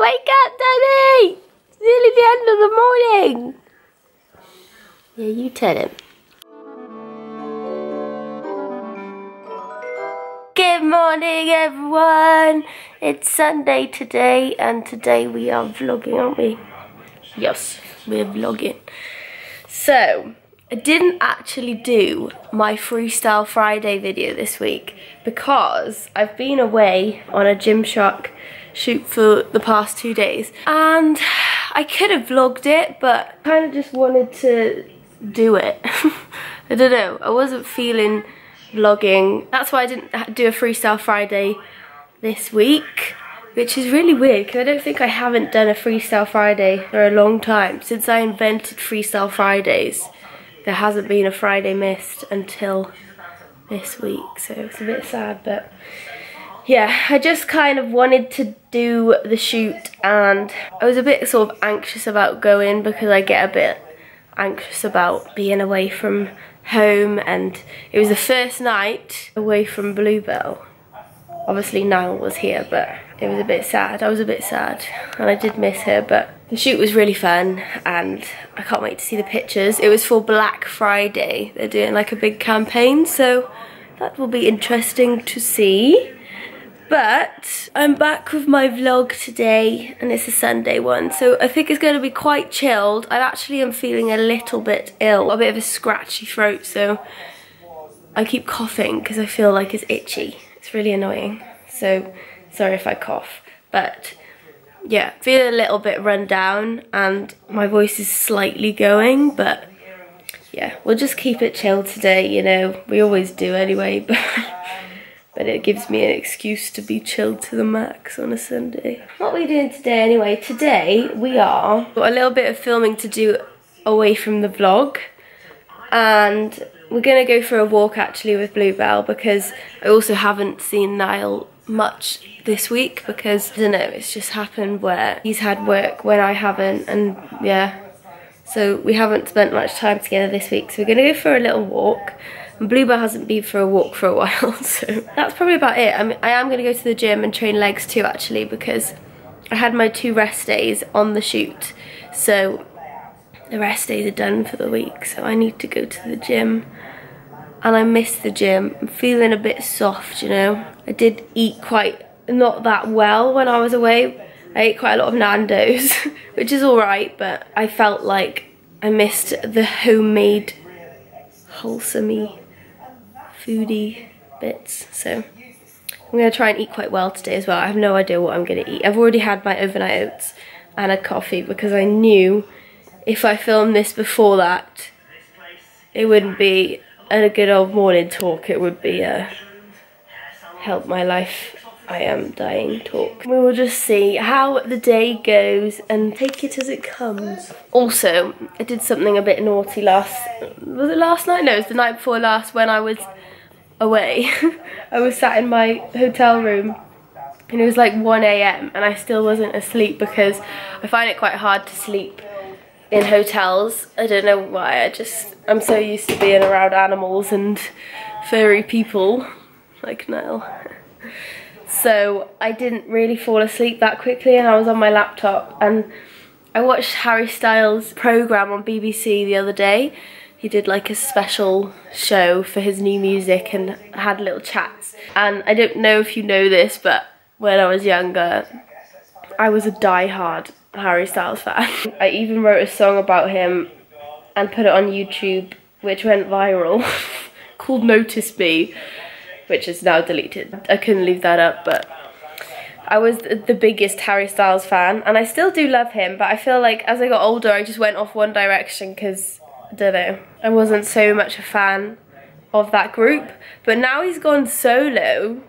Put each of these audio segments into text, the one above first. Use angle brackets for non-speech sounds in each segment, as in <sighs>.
Wake up, Daddy! It's nearly the end of the morning. Yeah, you tell him. Good morning, everyone. It's Sunday today, and today we are vlogging, aren't we? Yes, we're vlogging. So, I didn't actually do my Freestyle Friday video this week because I've been away on a Gymshark shoot for the past two days and I could have vlogged it but kind of just wanted to do it. <laughs> I don't know, I wasn't feeling vlogging. That's why I didn't do a Freestyle Friday this week which is really weird because I don't think I haven't done a Freestyle Friday for a long time since I invented Freestyle Fridays there hasn't been a Friday missed until this week so it's a bit sad but yeah I just kind of wanted to do the shoot and I was a bit sort of anxious about going because I get a bit anxious about being away from home and it was the first night away from Bluebell obviously Niall was here but it was a bit sad I was a bit sad and I did miss her but the shoot was really fun and I can't wait to see the pictures. It was for Black Friday. They're doing like a big campaign, so that will be interesting to see. But I'm back with my vlog today and it's a Sunday one. So I think it's going to be quite chilled. I actually am feeling a little bit ill. A bit of a scratchy throat, so I keep coughing because I feel like it's itchy. It's really annoying. So sorry if I cough. But yeah, feel a little bit run down and my voice is slightly going, but yeah, we'll just keep it chill today, you know, we always do anyway, <laughs> but, but it gives me an excuse to be chilled to the max on a Sunday. What are we doing today anyway? Today we are, got a little bit of filming to do away from the vlog and we're gonna go for a walk actually with Bluebell because I also haven't seen Niall much this week because, I don't know, it's just happened where he's had work when I haven't and yeah. So we haven't spent much time together this week. So we're going to go for a little walk. Bluebell hasn't been for a walk for a <laughs> while. So that's probably about it. I, mean, I am going to go to the gym and train legs too actually because I had my two rest days on the shoot. So the rest days are done for the week. So I need to go to the gym and I miss the gym. I'm feeling a bit soft, you know. I did eat quite not that well when I was away. I ate quite a lot of Nando's, <laughs> which is alright, but I felt like I missed the homemade, wholesomey, foodie bits. So I'm going to try and eat quite well today as well. I have no idea what I'm going to eat. I've already had my overnight oats and a coffee because I knew if I filmed this before that, it wouldn't be a good old morning talk. It would be a help my life I am dying talk. We will just see how the day goes and take it as it comes. Also, I did something a bit naughty last, was it last night? No, it was the night before last when I was away. <laughs> I was sat in my hotel room and it was like 1am and I still wasn't asleep because I find it quite hard to sleep in hotels. I don't know why, I just, I'm so used to being around animals and furry people like Niall. <laughs> So I didn't really fall asleep that quickly and I was on my laptop and I watched Harry Styles' programme on BBC the other day. He did like a special show for his new music and had little chats. And I don't know if you know this, but when I was younger, I was a die-hard Harry Styles fan. <laughs> I even wrote a song about him and put it on YouTube, which went viral, <laughs> called Notice Me which is now deleted. I couldn't leave that up, but I was the biggest Harry Styles fan, and I still do love him, but I feel like as I got older, I just went off one direction because, don't know, I wasn't so much a fan of that group. But now he's gone solo.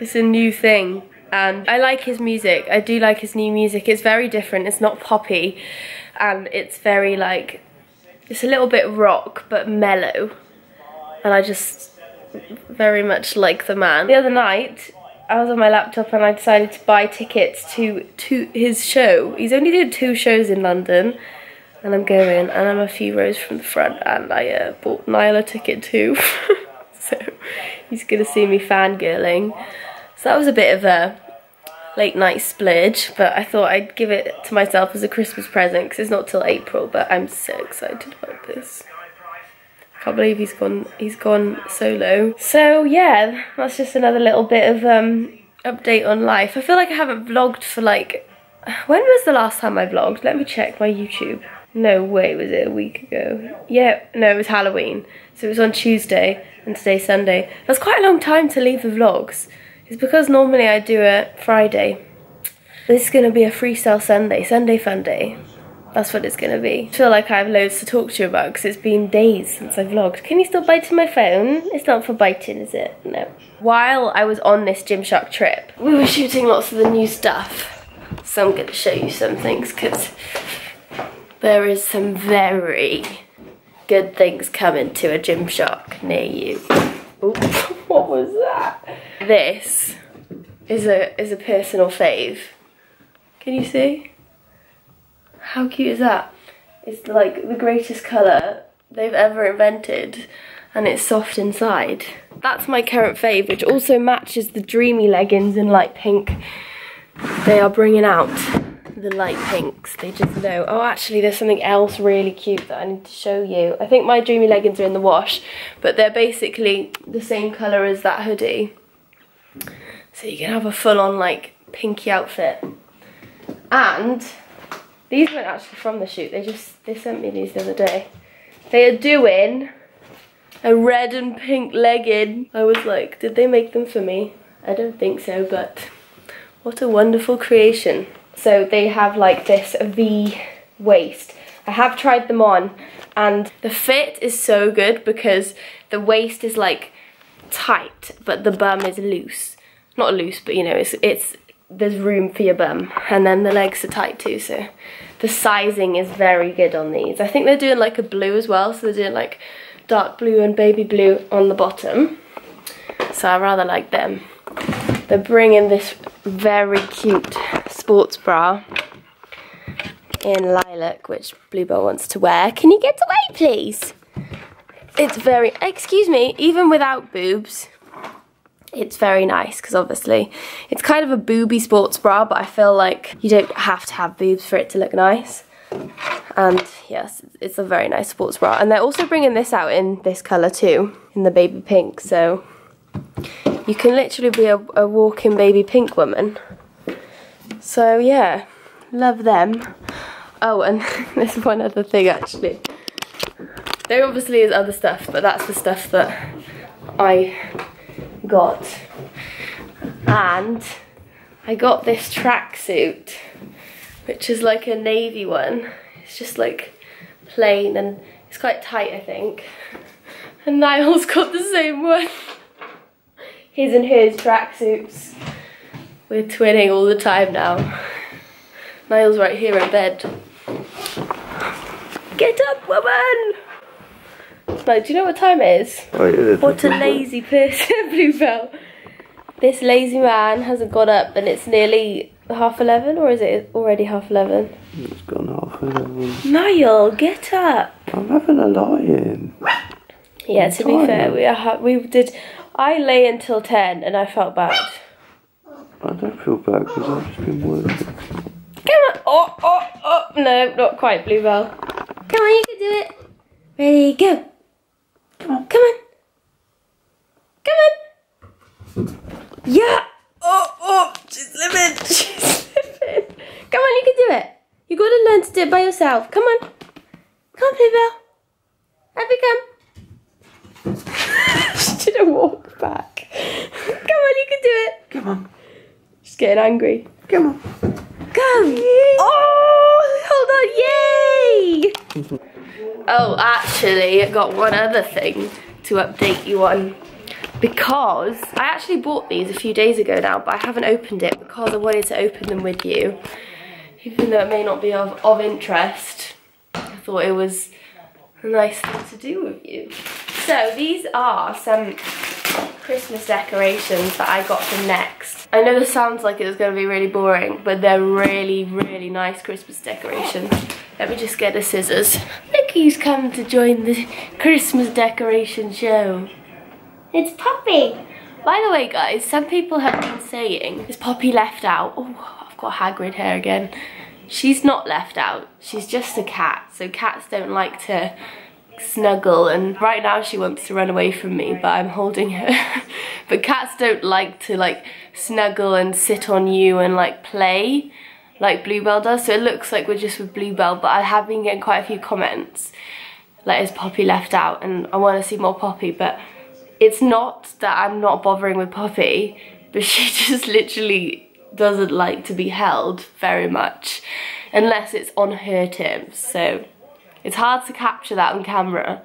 It's a new thing. And I like his music. I do like his new music. It's very different. It's not poppy. And it's very like, it's a little bit rock, but mellow. And I just very much like the man. The other night, I was on my laptop and I decided to buy tickets to, to his show. He's only doing two shows in London and I'm going and I'm a few rows from the front and I uh, bought Niall a ticket too. <laughs> so he's gonna see me fangirling. So that was a bit of a late night splurge, but I thought I'd give it to myself as a Christmas present because it's not till April, but I'm so excited about this. I can't believe he's gone he's gone solo. So yeah, that's just another little bit of um update on life. I feel like I haven't vlogged for like when was the last time I vlogged? Let me check my YouTube. No, way was it a week ago? Yeah, no, it was Halloween. So it was on Tuesday and today's Sunday. That's quite a long time to leave the vlogs. It's because normally I do it Friday. This is going to be a freestyle Sunday, Sunday fun day. That's what it's going to be. I feel like I have loads to talk to you about because it's been days since I vlogged. Can you still bite my phone? It's not for biting, is it? No. While I was on this Gymshark trip, we were shooting lots of the new stuff. So I'm going to show you some things because there is some very good things coming to a Gymshark near you. Ooh, <laughs> what was that? This is a is a personal fave. Can you see? How cute is that? It's like the greatest colour they've ever invented and it's soft inside. That's my current fave, which also matches the dreamy leggings in light pink they are bringing out the light pinks. They just know. Oh, actually, there's something else really cute that I need to show you. I think my dreamy leggings are in the wash, but they're basically the same colour as that hoodie. So you can have a full-on, like, pinky outfit. And these weren't actually from the shoot. They just, they sent me these the other day. They are doing a red and pink legging. I was like, did they make them for me? I don't think so, but what a wonderful creation. So they have like this V waist. I have tried them on and the fit is so good because the waist is like tight but the bum is loose. Not loose but you know it's it's there's room for your bum and then the legs are tight too so the sizing is very good on these. I think they're doing like a blue as well so they're doing like dark blue and baby blue on the bottom so I rather like them. They're bringing this very cute sports bra in lilac, which Bluebell wants to wear. Can you get away, please? It's very, excuse me, even without boobs, it's very nice because obviously it's kind of a booby sports bra, but I feel like you don't have to have boobs for it to look nice. And yes, it's a very nice sports bra. And they're also bringing this out in this colour too, in the baby pink. So you can literally be a, a walking baby pink woman. So yeah, love them. Oh, and <laughs> there's one other thing actually. There obviously is other stuff, but that's the stuff that I got. And I got this tracksuit, which is like a navy one. It's just like plain and it's quite tight, I think. And Niall's <laughs> got the same one. His and his tracksuits. We're twinning all the time now. Niall's right here in bed. Get up, woman! Like, do you know what time it is? Oh, yeah, what a lazy person, <laughs> Bluebell. This lazy man hasn't got up and it's nearly half 11 or is it already half 11? It's gone half eleven. Niall, get up! I'm having a lie-in. Yeah, to be fair, we, are, we did... I lay until 10 and I felt bad. I don't feel bad because I've just been working. Come on. Oh, oh, oh. No, not quite, Bluebell. Come on, you can do it. Ready, go. Come on. Come on. Come on. Yeah. Oh, oh. She's living. <laughs> She's living. Come on, you can do it. You got to learn to do it by yourself. Come on. Come on, Bluebell. Up you come. <laughs> she did a walk back. <laughs> Come on, you can do it. Come on. She's getting angry. Come on. Go! Oh, hold on, yay! oh, actually, I got one other thing to update you on. Because I actually bought these a few days ago now, but I haven't opened it because I wanted to open them with you. Even though it may not be of, of interest, I thought it was a nice thing to do with you. So these are some Christmas decorations that I got from Next. I know this sounds like it was going to be really boring, but they're really, really nice Christmas decorations. Let me just get the scissors. Look come to join the Christmas decoration show. It's Poppy. By the way, guys, some people have been saying, is Poppy left out? Oh, I've got Hagrid hair again. She's not left out. She's just a cat. So cats don't like to snuggle and right now she wants to run away from me but I'm holding her. <laughs> But cats don't like to like snuggle and sit on you and like play like Bluebell does. So it looks like we're just with Bluebell but I have been getting quite a few comments like is Poppy left out? And I want to see more Poppy but it's not that I'm not bothering with Poppy but she <laughs> just literally doesn't like to be held very much unless it's on her terms so it's hard to capture that on camera.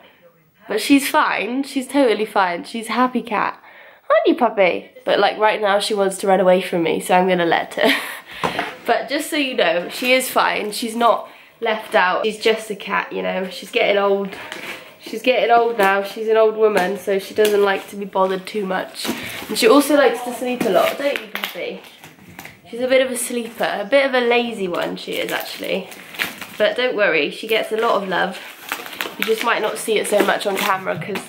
But she's fine. She's totally fine. She's a happy cat. Aren't you, Poppy? But like right now she wants to run away from me, so I'm gonna let her. <laughs> but just so you know, she is fine. She's not left out. She's just a cat, you know. She's getting old. She's getting old now. She's an old woman, so she doesn't like to be bothered too much. And she also likes to sleep a lot, don't you, Poppy? She's a bit of a sleeper. A bit of a lazy one, she is, actually. But don't worry, she gets a lot of love. You just might not see it so much on camera because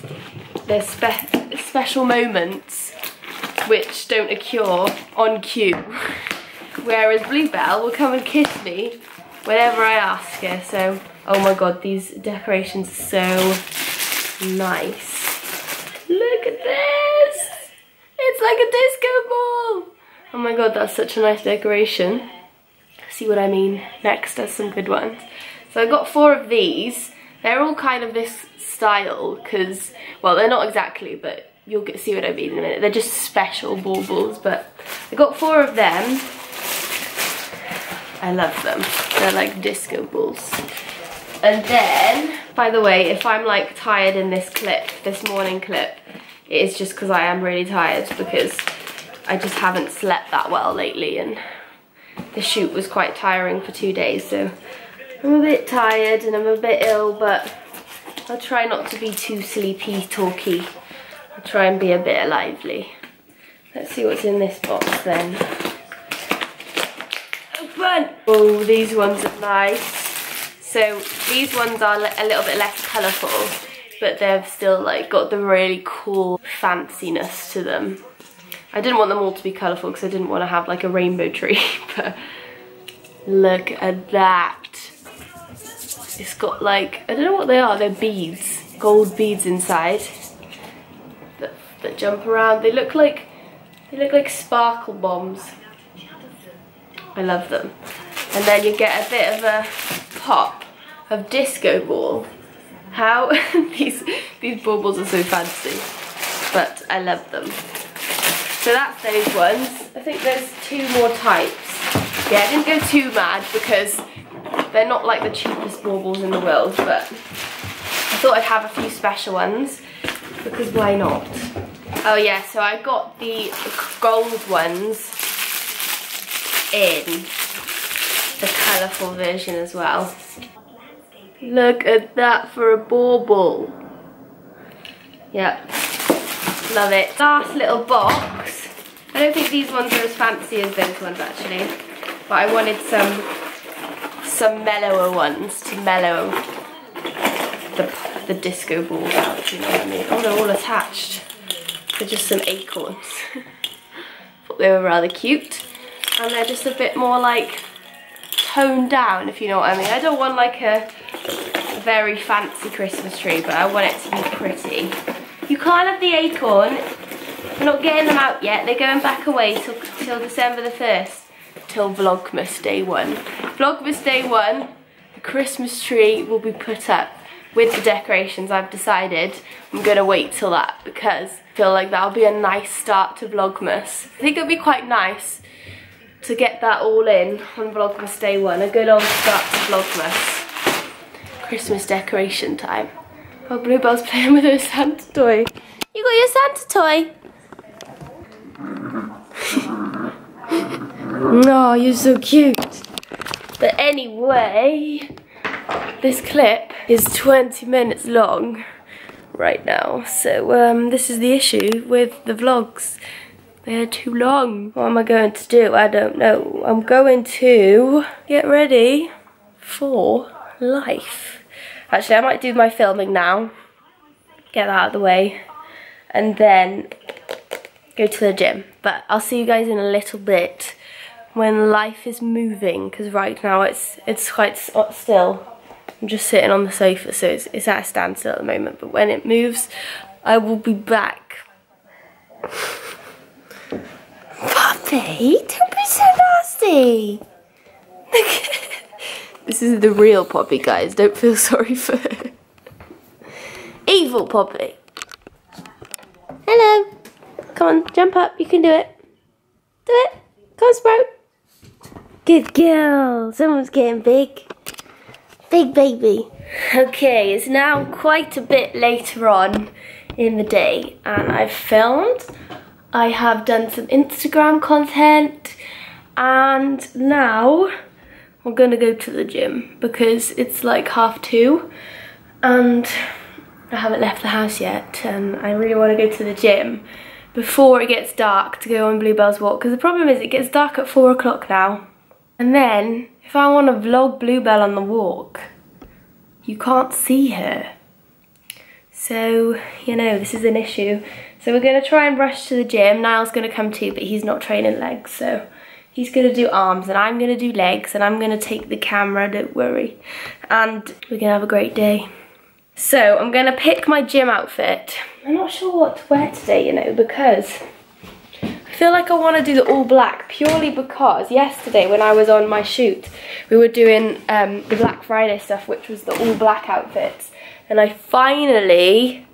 there's spe special moments which don't occur on cue. <laughs> Whereas Bluebell will come and kiss me whenever I ask her. So, oh my god, these decorations are so nice. Look at this! It's like a disco ball! Oh my god, that's such a nice decoration see what I mean next as some good ones. So I got four of these. They're all kind of this style because, well, they're not exactly, but you'll get see what I mean in a minute. They're just special baubles, but I got four of them. I love them. They're like disco balls. And then, by the way, if I'm like tired in this clip, this morning clip, it is just because I am really tired because I just haven't slept that well lately and the shoot was quite tiring for two days so I'm a bit tired and I'm a bit ill but I'll try not to be too sleepy talky. I'll try and be a bit lively. Let's see what's in this box then. Open! Oh these ones are nice. So these ones are a little bit less colourful but they've still like got the really cool fanciness to them I didn't want them all to be colourful because I didn't want to have like a rainbow tree, <laughs> but look at that. It's got like, I don't know what they are, they're beads, gold beads inside that, that jump around. They look like, they look like sparkle bombs. I love them. And then you get a bit of a pop of disco ball. How <laughs> these these baubles are so fancy, but I love them. So that's those ones. I think there's two more types. Yeah, I didn't go too mad because they're not like the cheapest baubles in the world, but I thought I'd have a few special ones because why not? Oh yeah, so I got the gold ones in the colourful version as well. Look at that for a bauble. Yep, Love it. Last little box. I don't think these ones are as fancy as those ones actually. But I wanted some some mellower ones to mellow the, the disco balls out, you know what I mean? Oh, they're all attached. They're just some acorns. <laughs> Thought they were rather cute. And they're just a bit more like toned down, if you know what I mean. I don't want like a very fancy Christmas tree, but I want it to be pretty. You can't have the acorn. We're not getting them out yet. They're going back away till, till December the 1st. Till Vlogmas Day 1. Vlogmas Day 1, the Christmas tree will be put up with the decorations. I've decided I'm going to wait till that because I feel like that'll be a nice start to Vlogmas. I think it'll be quite nice to get that all in on Vlogmas Day 1. A good old start to Vlogmas. Christmas decoration time. Oh, Bluebell's playing with her Santa toy. You got your Santa toy? <laughs> oh, you're so cute. But anyway, this clip is 20 minutes long right now. So um, this is the issue with the vlogs. They're too long. What am I going to do? I don't know. I'm going to get ready for life. Actually, I might do my filming now. Get that out of the way. And then go to the gym. But I'll see you guys in a little bit when life is moving because right now it's it's quite uh, still. I'm just sitting on the sofa so it's, it's at a standstill at the moment but when it moves I will be back. Poppy, don't be so nasty. <laughs> this is the real Poppy guys, don't feel <laughs> sorry for her. Evil Poppy. Hello. Come on, jump up, you can do it. Do it. Come on, Sprout. Good girl. Someone's getting big. Big baby. Okay, it's now quite a bit later on in the day and I've filmed. I have done some Instagram content and now I'm gonna go to the gym because it's like half two and I haven't left the house yet and I really want to go to the gym before it gets dark to go on Bluebell's walk because the problem is it gets dark at four o'clock now and then, if I want to vlog Bluebell on the walk, you can't see her. So, you know, this is an issue. So we're going to try and rush to the gym. Niall's going to come too, but he's not training legs, so he's going to do arms and I'm going to do legs and I'm going to take the camera, don't worry. And we're going to have a great day. So I'm going to pick my gym outfit. I'm not sure what to wear today, you know, because I feel like I want to do the all black purely because yesterday when I was on my shoot, we were doing um, the Black Friday stuff, which was the all black outfits. And I finally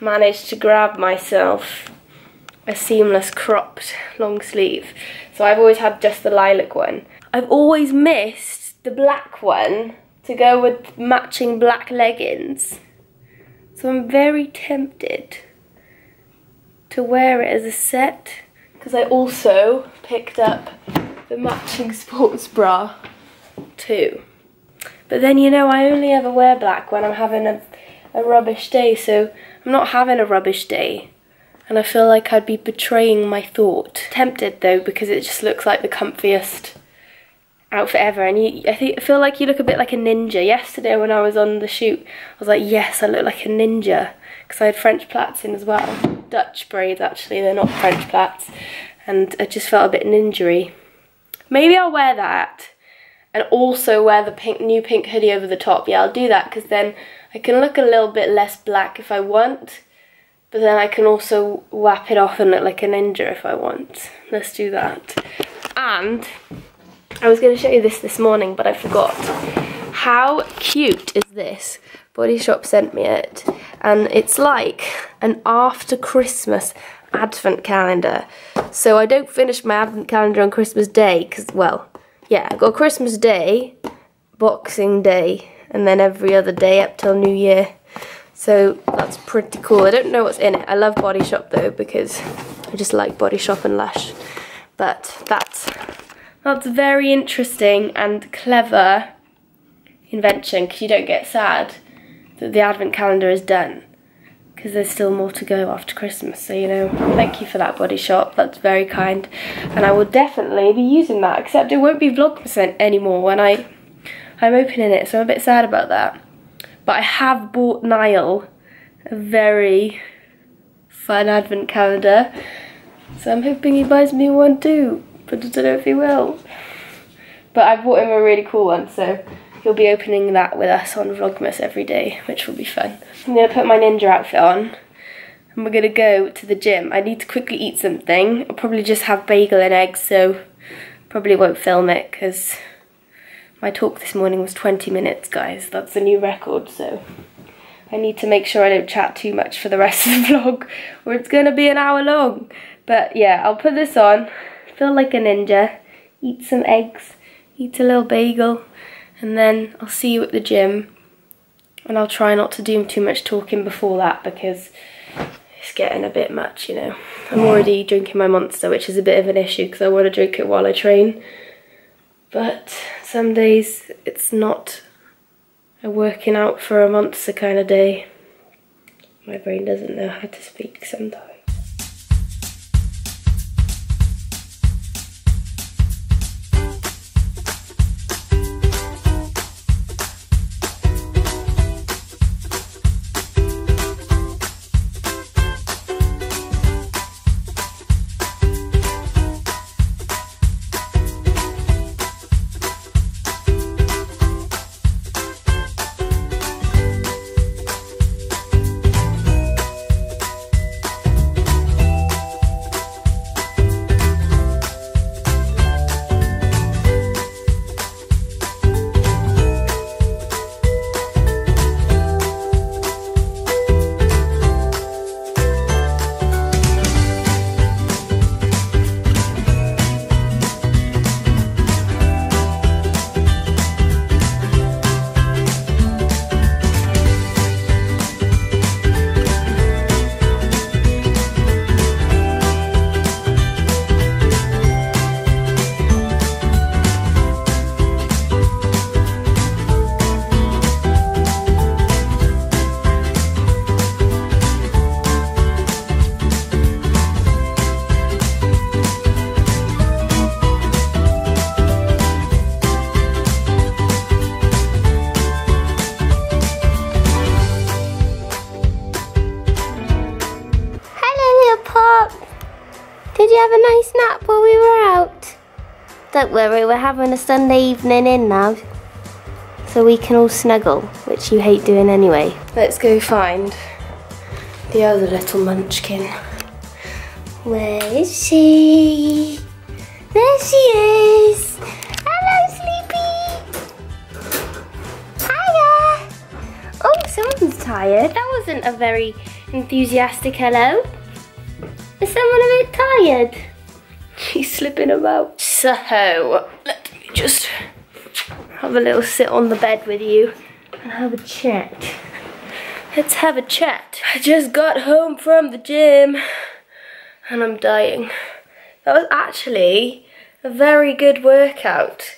managed to grab myself a seamless cropped long sleeve. So I've always had just the lilac one. I've always missed the black one to go with matching black leggings. So I'm very tempted to wear it as a set because I also picked up the matching <laughs> sports bra too. But then, you know, I only ever wear black when I'm having a, a rubbish day, so I'm not having a rubbish day. And I feel like I'd be betraying my thought. Tempted though, because it just looks like the comfiest outfit ever. And you, I, think, I feel like you look a bit like a ninja. Yesterday when I was on the shoot, I was like, yes, I look like a ninja. Because I had French plaits in as well. Dutch braids actually, they're not French plaits. And I just felt a bit ninjery. Maybe I'll wear that and also wear the pink new pink hoodie over the top. Yeah, I'll do that because then I can look a little bit less black if I want. But then I can also wrap it off and look like a ninja if I want. Let's do that. And I was going to show you this this morning, but I forgot. How cute is this? Body Shop sent me it and it's like an after Christmas advent calendar. So I don't finish my advent calendar on Christmas Day because, well, yeah, I got Christmas Day, Boxing Day, and then every other day up till New Year. So that's pretty cool. I don't know what's in it. I love Body Shop though because I just like Body Shop and Lush. But that's that's very interesting and clever invention because you don't get sad that the advent calendar is done because there's still more to go after Christmas. So, you know, thank you for that body shop. That's very kind. And I will definitely be using that, except it won't be Vlogmas anymore when I, I'm opening it. So I'm a bit sad about that. But I have bought Niall a very fun advent calendar. So I'm hoping he buys me one too. But I don't know if he will. But I bought him a really cool one, so he'll be opening that with us on Vlogmas every day, which will be fun. I'm to put my ninja outfit on and we're to go to the gym. I need to quickly eat something. I'll probably just have bagel and eggs, so probably won't film it because my talk this morning was 20 minutes, guys. That's a new record, so I need to make sure I don't chat too much for the rest of the <laughs> vlog or it's going to be an hour long. But yeah, I'll put this on, feel like a ninja, eat some eggs, eat a little bagel, and then I'll see you at the gym and I'll try not to do too much talking before that because it's getting a bit much, you know. I'm already drinking my Monster, which is a bit of an issue because I want to drink it while I train. But some days it's not a working out for a Monster kind of day. My brain doesn't know how to speak sometimes. Nice nap while we were out. Don't worry, we're having a Sunday evening in now. So we can all snuggle, which you hate doing anyway. Let's go find the other little munchkin. Where is she? There she is. Hello, Sleepy. Hiya. Oh, someone's tired. That wasn't a very enthusiastic hello. Is someone a bit tired? She's slipping about. So, let me just have a little sit on the bed with you and have a chat. Let's have a chat. I just got home from the gym and I'm dying. That was actually a very good workout.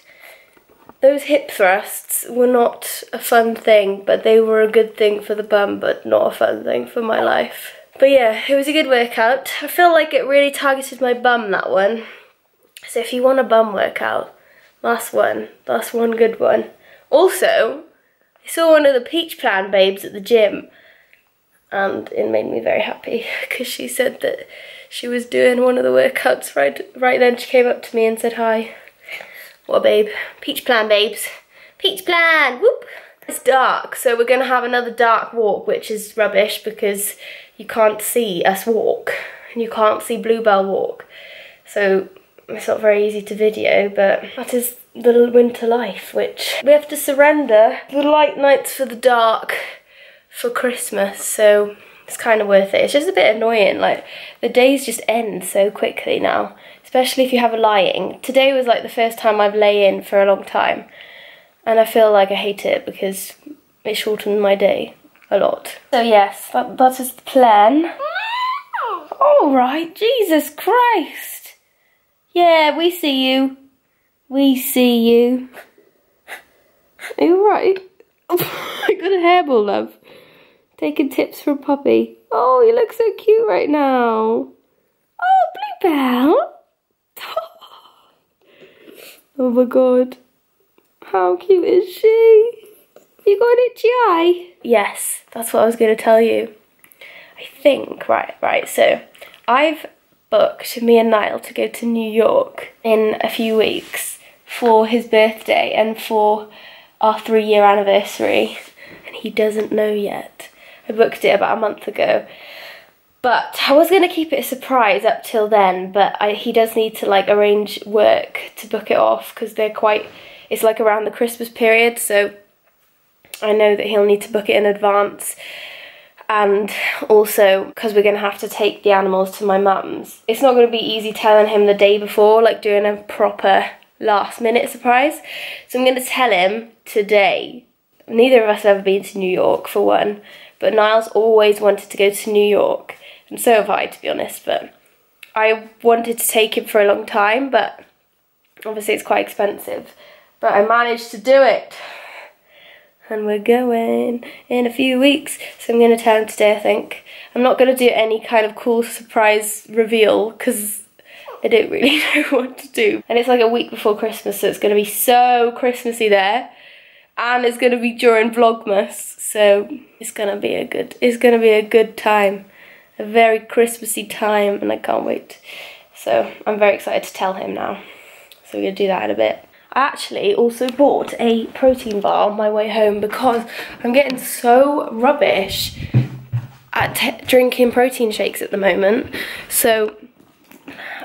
Those hip thrusts were not a fun thing, but they were a good thing for the bum, but not a fun thing for my life. But yeah, it was a good workout. I feel like it really targeted my bum, that one. So if you want a bum workout, that's one. That's one good one. Also, I saw one of the Peach Plan babes at the gym and it made me very happy <laughs> because she said that she was doing one of the workouts right right then she came up to me and said hi what a babe peach plan babes peach plan whoop it's dark so we're gonna have another dark walk which is rubbish because you can't see us walk and you can't see bluebell walk so it's not very easy to video but that is the winter life which we have to surrender the light nights for the dark for Christmas, so it's kind of worth it. It's just a bit annoying, like the days just end so quickly now, especially if you have a lying. Today was like the first time I've lay in for a long time, and I feel like I hate it because it shortened my day a lot. So yes, that, that is the plan. All right, Jesus Christ. Yeah, we see you. We see you. <laughs> Are you right? <laughs> I got a hairball, love. Taking tips from a Puppy. Oh, you look so cute right now. Oh, Bluebell. <laughs> oh my god. How cute is she? You got an itchy eye? Yes, that's what I was going to tell you. I think, right, right, so I've booked me and Niall to go to New York in a few weeks for his birthday and for our three year anniversary and he doesn't know yet. I booked it about a month ago. But I was going to keep it a surprise up till then, but I, he does need to like arrange work to book it off because they're quite, it's like around the Christmas period, so I know that he'll need to book it in advance. And also, because we're going to have to take the animals to my mum's, it's not going to be easy telling him the day before, like doing a proper last minute surprise. So I'm going to tell him today. Neither of us have ever been to New York, for one but Niall's always wanted to go to New York, and so have I, to be honest. But I wanted to take him for a long time, but obviously it's quite expensive. But I managed to do it. And we're going in a few weeks, so I'm going to tell him today, I think. I'm not going to do any kind of cool surprise reveal because I don't really <laughs> know what to do. And it's like a week before Christmas, so it's going to be so Christmassy there and it's going to be during Vlogmas, so it's going to be a good, it's going to be a good time, a very Christmassy time, and I can't wait. So I'm very excited to tell him now. So we're going to do that in a bit. Actually also bought a protein bar on my way home because I'm getting so rubbish at drinking protein shakes at the moment. So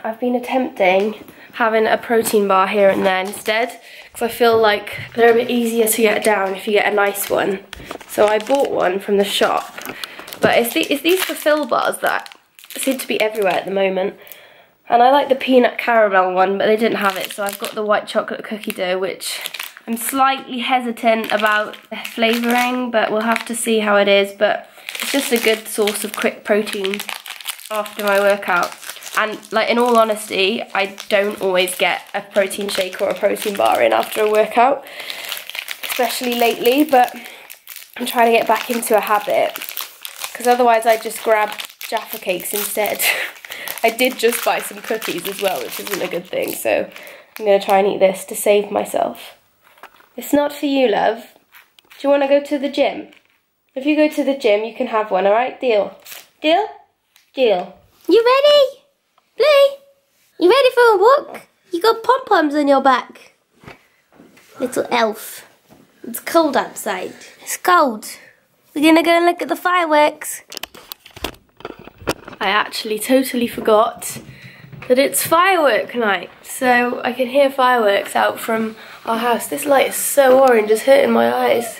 I've been attempting having a protein bar here and there instead because I feel like they're a bit easier to get down if you get a nice one. So I bought one from the shop, but it's, the, it's these Fulfil bars that seem to be everywhere at the moment. And I like the peanut caramel one, but they didn't have it, so I've got the white chocolate cookie dough, which I'm slightly hesitant about flavouring, but we'll have to see how it is. But it's just a good source of quick protein after my workout. And like in all honesty, I don't always get a protein shake or a protein bar in after a workout, especially lately, but I'm trying to get back into a habit because otherwise I just grab Jaffa cakes instead. <laughs> I did just buy some cookies as well, which isn't a good thing, so I'm going to try and eat this to save myself. It's not for you, love. Do you want to go to the gym? If you go to the gym, you can have one, alright? Deal? Deal? Deal. You ready? Blue, You ready for a walk? You got pom poms on your back. Little elf. It's cold outside. It's cold. We're gonna go and look at the fireworks. I actually totally forgot that it's firework night. So I can hear fireworks out from our house. This light is so orange, it's hurting my eyes.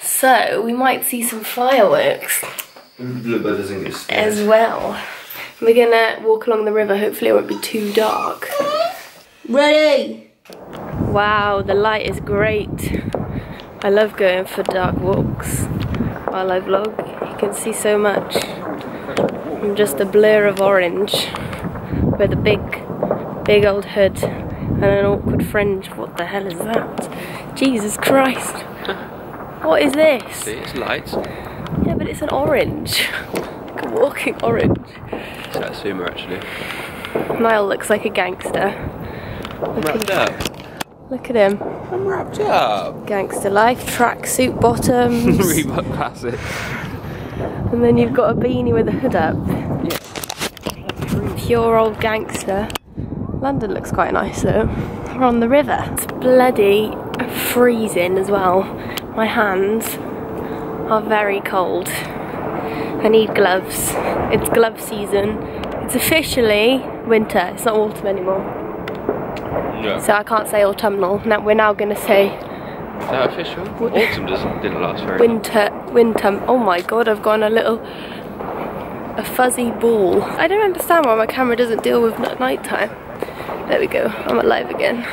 So we might see some fireworks Bluebell doesn't get as well. We're gonna walk along the river, hopefully it won't be too dark. Ready! Wow, the light is great. I love going for dark walks while I vlog. You can see so much. I'm just a blur of orange with a big, big old hood and an awkward fringe. What the hell is that? Jesus Christ. <laughs> What is this? See, it's lights. Yeah, but it's an orange. like <laughs> a walking orange. It's that sumo actually. Niall looks like a gangster. I'm wrapped up. Look at him. I'm wrapped up. Gangster life, tracksuit bottoms. <laughs> Reebok classic. And then you've got a beanie with a hood up. Pure old gangster. London looks quite nice though. We're on the river. It's bloody freezing as well. My hands are very cold. I need gloves. It's glove season. It's officially winter. It's not autumn anymore. Yeah. So I can't say autumnal. Now we're now gonna say Is that official? Autumn doesn't didn't last very long. winter winter oh my god i've gone a little a fuzzy ball i don't understand why my camera doesn't deal with night time. there we go i'm alive again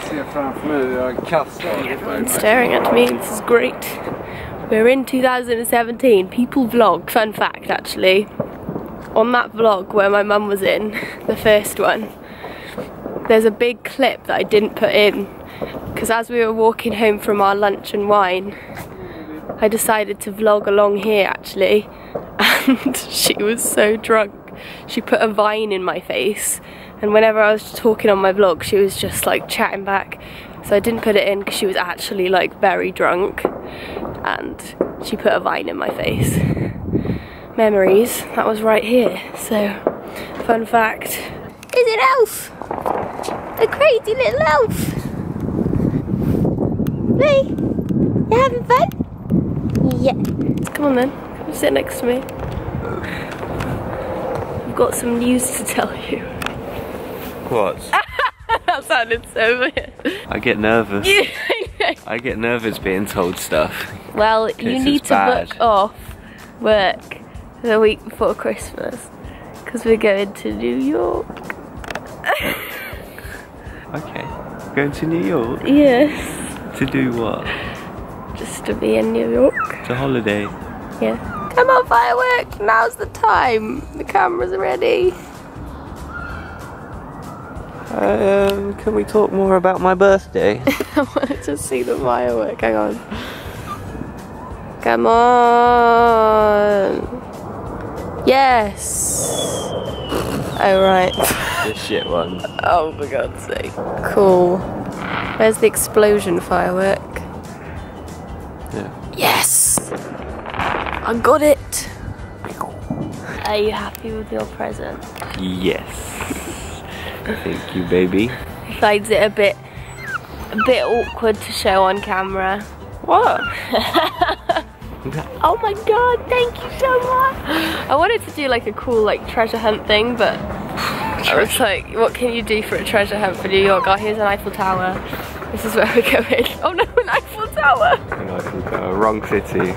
ser framför mig, jag kastar everyone's staring at me this is great we're in 2017 people vlog fun fact actually on that vlog where my mum was in the first one there's a big clip that i didn't put in because as we were walking home from our lunch and wine I decided to vlog along here actually. <laughs> And she was so drunk. She put a vine in my face. And whenever I was talking on my vlog she was just like chatting back. So I didn't put it in because she was actually like very drunk. And she put a vine in my face. Memories. That was right here. So fun fact. Is it elf? A crazy little elf Hey, you having fun? Yeah. Come on then, come sit next to me. I've got some news to tell you. What? <laughs> that sounded so weird. I get nervous. <laughs> Yeah, I get nervous being told stuff. well, you need to bad. book off work the week before Christmas because we're going to New York. <laughs> Okay. Going to New York Yes, to do what? just to be in New York. It's a holiday. Yeah. Come on, fireworks! Now's the time. The cameras are ready. Um, can we talk more about my birthday? <laughs> I wanted to see the firework. Hang on. Come on. Yes. Oh, right. the shit one. <laughs> Oh, for God's sake. Cool. Where's the explosion firework? Yeah. Yes. I got it. Are you happy with your present? Yes. Thank you, baby. He finds it a bit, a bit awkward to show on camera. What? <laughs> Oh my god, thank you so much. I wanted to do like a cool like treasure hunt thing, but I was like, what can you do for a treasure hunt for New York? Oh, here's an Eiffel Tower. This is where we're going. <laughs> Oh no, an Eiffel Tower. uh, wrong city.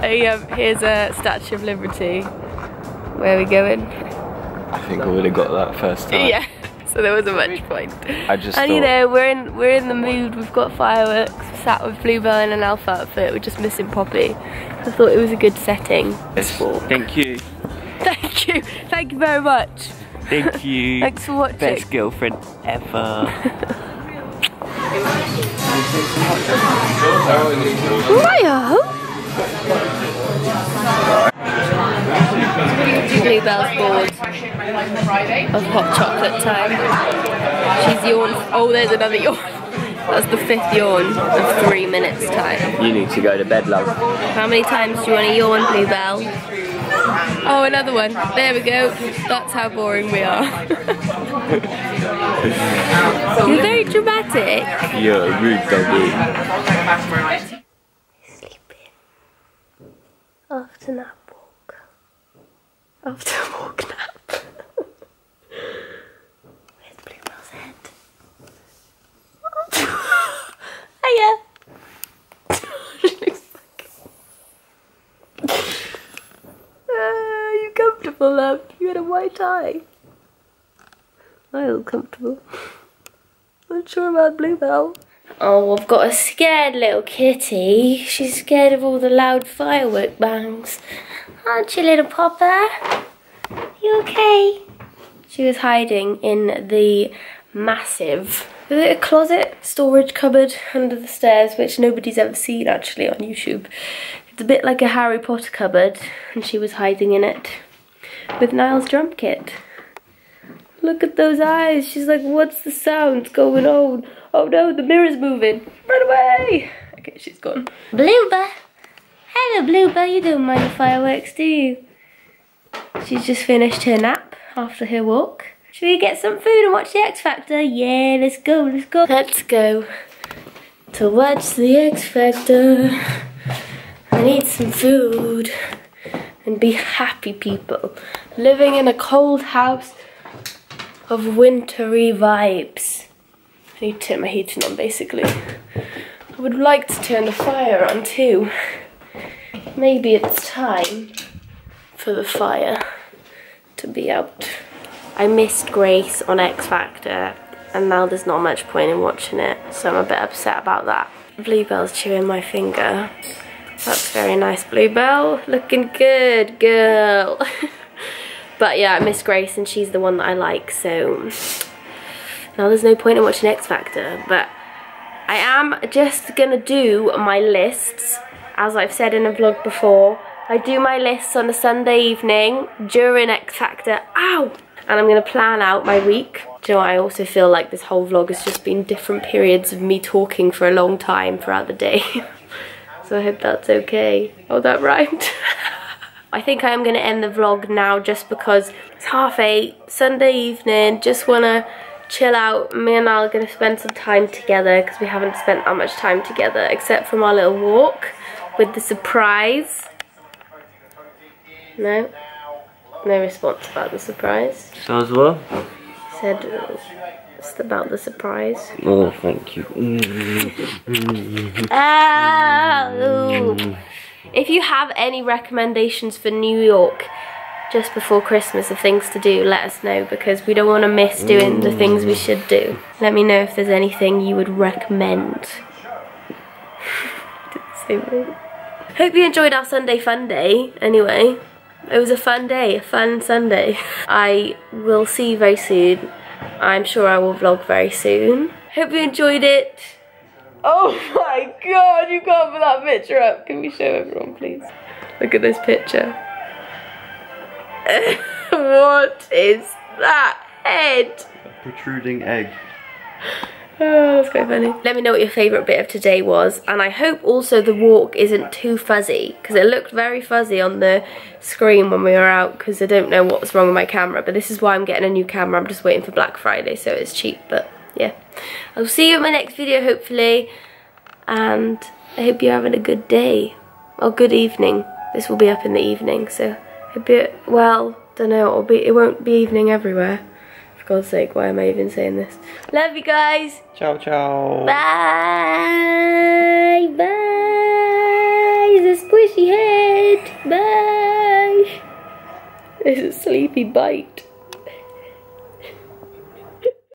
Hey, um, here's a Statue of Liberty. Where are we going? I think I would have got that first time. Yeah. <laughs> So there wasn't much point. I just And you know, we're in we're in the mood. We've got fireworks. Sat with Bluebell and an elf outfit. We're just missing Poppy. I thought it was a good setting. Yes. Thank you. <laughs> Thank you. Thank you very much. Thank you. <laughs> Thanks for watching. Best girlfriend ever. <laughs> Mayo. Bluebell's bored of hot chocolate time. She's yawned. Oh, there's another yawn. That's the fifth yawn of three minutes time. you need to go to bed, love. How many times do you want to yawn, Bluebell? Oh, another one. There we go. That's how boring we are. <laughs> You're very dramatic. Yeah, rude doggy. Sleeping. After nap walk. After walk nap. Where's Bluebell's head? Hiya. she looks like... Ah, you comfortable, love? You had a white tie. I look comfortable. Not sure about Bluebell. Oh, I've got a scared little kitty. She's scared of all the loud firework bangs. Aren't you, little Popper? You okay? She was hiding in the massive, it a closet? Storage cupboard under the stairs, which nobody's ever seen actually on YouTube. It's a bit like a Harry Potter cupboard, and she was hiding in it with Niall's drum kit. Look at those eyes. She's like, what's the sound going on? Oh no, the mirror's moving. Run away. Okay, she's gone. Bluebell. Hello, Bluebell. You don't mind the fireworks, do you? She's just finished her nap after her walk. Should we get some food and watch the X Factor? Yeah, let's go, let's go. Let's go to watch the X Factor and eat some food and be happy people living in a cold house of wintry vibes. I need to turn my heating on basically. I would like to turn the fire on too. Maybe it's time for the fire to be out. I missed Grace on X Factor and now there's not much point in watching it so I'm a bit upset about that. Bluebell's chewing my finger. That's very nice Bluebell. Looking good girl. <laughs> but yeah I miss Grace and she's the one that I like so now there's no point in watching X Factor but I am just gonna do my lists as I've said in a vlog before I do my lists on a Sunday evening during X Factor. Ow! And I'm going to plan out my week. Do you know? I also feel like this whole vlog has just been different periods of me talking for a long time throughout the day. <laughs> so I hope that's okay. Oh, that rhymed. <laughs> I think I am going to end the vlog now just because it's half eight, Sunday evening, just want to chill out. Me and I are going to spend some time together because we haven't spent that much time together except from our little walk with the surprise. No? No response about the surprise. Sounds well. Said uh, it's about the surprise. Oh, thank you. <laughs> Ow! If you have any recommendations for New York just before Christmas of things to do, let us know because we don't want to miss doing the things we should do. Let me know if there's anything you would recommend. <laughs> Hope you enjoyed our Sunday fun day anyway. It was a fun day, a fun Sunday. I will see you very soon. I'm sure I will vlog very soon. Hope you enjoyed it. Oh my god, you can't put that picture up. Can we show everyone, please? Look at this picture. <laughs> what is that head? Protruding egg. <sighs> That's quite funny. Let me know what your favourite bit of today was. And I hope also the walk isn't too fuzzy. Because it looked very fuzzy on the screen when we were out. Because I don't know what's wrong with my camera. But this is why I'm getting a new camera. I'm just waiting for Black Friday. So it's cheap. But yeah. I'll see you in my next video hopefully. And I hope you're having a good day. Or good evening. This will be up in the evening. So a bit, well, don't know. It'll be, it won't be evening everywhere. God's sake, why am I even saying this? Love you guys. Ciao, ciao. Bye. Bye. It's a squishy head. Bye. It's a sleepy bite.